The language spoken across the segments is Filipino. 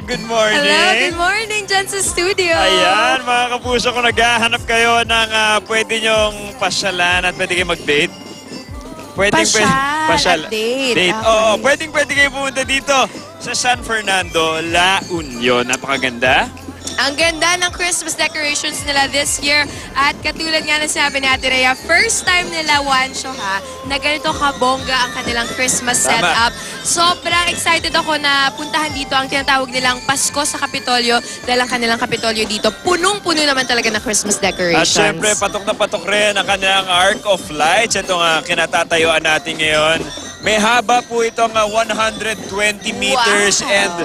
Good morning. Hello, good morning dyan sa studio. Ayan, mga kapuso ko, naghahanap kayo ng ah, pwede nyong pasyalan at pwede kayo mag-date. Pwedeng, Pasyal at date. Date. Okay. Oo, pwedeng pwede kayo pumunta dito sa San Fernando, La Union. Napakaganda. Ang ganda ng Christmas decorations nila this year. At katulad nga na sinabi ni Ate Rhea, first time nila show ha, na ganito kabongga ang kanilang Christmas Tama. setup. Sobrang excited ako na puntahan dito ang tinatawag nilang Pasko sa Kapitolyo dahil ang kanilang Kapitolyo dito, punong-puno naman talaga ng Christmas At decorations. syempre, patok na patok rin ang kanilang Arc of Lights. Ito nga, kinatatayuan natin ngayon. May haba po itong ah, 120 meters Wow. and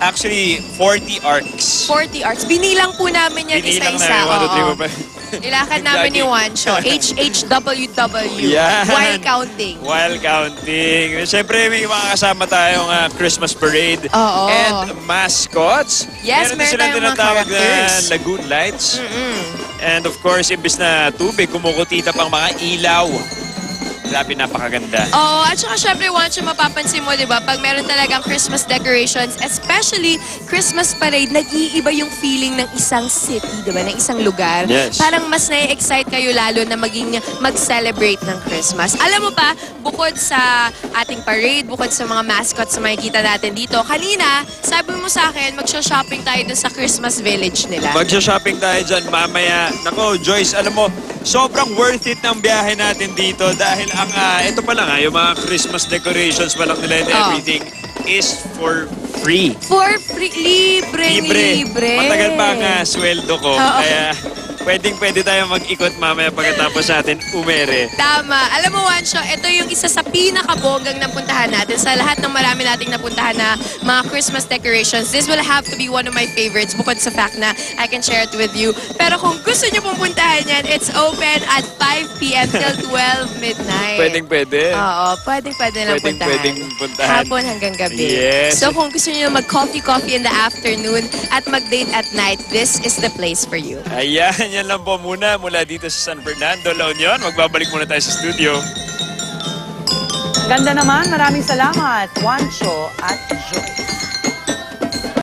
actually 40 arcs. 40 arts. Binilang po namin yan Binilang isa-isa. namin, one, two, three, Oo. four, five. Ilakad namin ni Show. HHWW. Yan. While counting. While counting. Siyempre, may mga kasama tayong ah, Christmas parade. Oo. And mascots. Yes, din meron silang tayong mga tinatawag na characters. lagoon lights. Mm-mm. And of course, imbis na tubig, kumukutita pang mga ilaw. Grabe, napakaganda. Oo, at saka syempre, once yung mapapansin mo, di ba, pag meron talagang Christmas decorations, especially Christmas parade, nag-iiba yung feeling ng isang city, di ba, ng isang lugar. Yes. Parang mas na-excite kayo lalo na maging mag-celebrate ng Christmas. Alam mo pa, bukod sa ating parade, bukod sa mga mascots na makikita natin dito, kanina, sabi mo sa akin, magsha-shopping tayo dun sa Christmas village nila. Magsha-shopping tayo dyan mamaya. Nako, Joyce, alam mo, sobrang worth it ng biyahe natin dito dahil ang, ah, ito pa lang, ah, yung mga Christmas decorations pa lang nila and Oh. everything is for free. For free, libre, Libre. libre. Matagal pa ang ah, sweldo ko. Oo. Kaya pwedeng pwede tayo mag-ikot mamaya pagkatapos natin umere. Tama. Alam mo, Wansho, ito yung isa sa pinakabonggang napuntahan natin. Sa lahat ng marami nating napuntahan na mga Christmas decorations, this will have to be one of my favorites bukod sa fact na I can share it with you. Pero kung gusto nyo pong puntahan yan, it's open at 5 p.m. till 12 midnight. Pwedeng pwede. Oo, pwedeng pwede lang Pwedeng puntahan. pwedeng puntahan. Hapon hanggang gabi. Yes. So kung gusto nyo mag-coffee-coffee in the afternoon at mag-date at night, this is the place for you. Yan lang po muna mula dito sa San Fernando, La Union. Magbabalik muna tayo sa studio. Ganda naman. Maraming salamat, Juancho at Joyce.